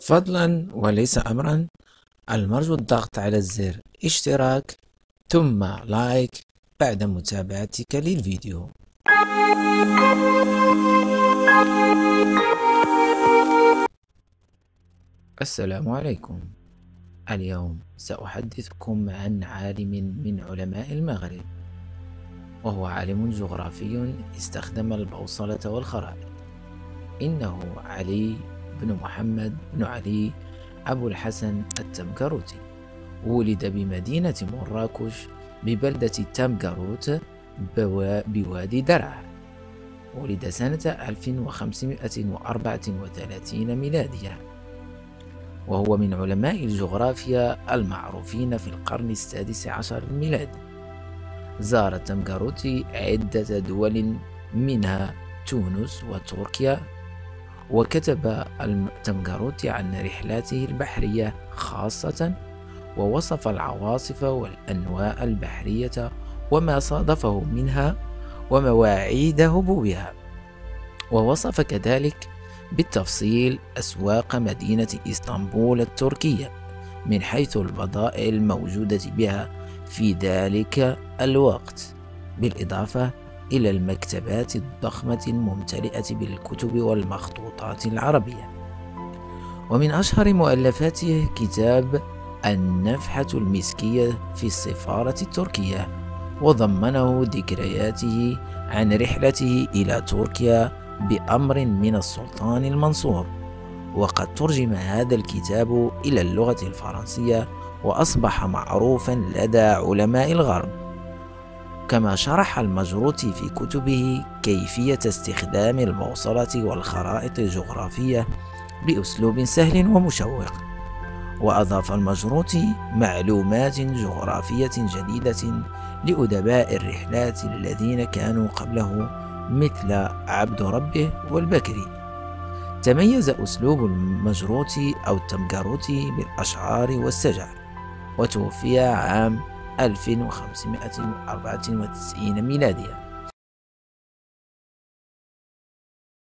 فضلا وليس أمرا. المرجو الضغط على زر اشتراك. ثم لايك بعد متابعتك للفيديو. السلام عليكم. اليوم سأحدثكم عن عالم من علماء المغرب وهو عالم جغرافي استخدم البوصلة والخرائط. إنه علي بن محمد بن علي أبو الحسن التمكروتي ولد بمدينة مراكش ببلدة تامكروت بوادي درعا. ولد سنة 1534 ميلادية. وهو من علماء الجغرافيا المعروفين في القرن السادس عشر الميلادي زار تمكروتي عدة دول منها تونس وتركيا وكتب التمغروتي عن رحلاته البحرية خاصة ووصف العواصف والأنواء البحرية وما صادفه منها ومواعيد هبوبها. ووصف كذلك بالتفصيل أسواق مدينة إسطنبول التركية من حيث البضائع الموجودة بها في ذلك الوقت بالإضافة إلى المكتبات الضخمة الممتلئة بالكتب والمخطوطات العربية. ومن أشهر مؤلفاته كتاب النفحة المسكية في السفارة التركية وضمنه ذكرياته عن رحلته إلى تركيا بأمر من السلطان المنصور. وقد ترجم هذا الكتاب إلى اللغة الفرنسية وأصبح معروفا لدى علماء الغرب. كما شرح المجروتي في كتبه كيفية استخدام البوصلة والخرائط الجغرافية بأسلوب سهل ومشوق. وأضاف المجروتي معلومات جغرافية جديدة لأدباء الرحلات الذين كانوا قبله مثل عبد ربه والبكري. تميز أسلوب المجروتي أو التمجروتي بالأشعار والسجع وتوفي عام 1594 ميلادية.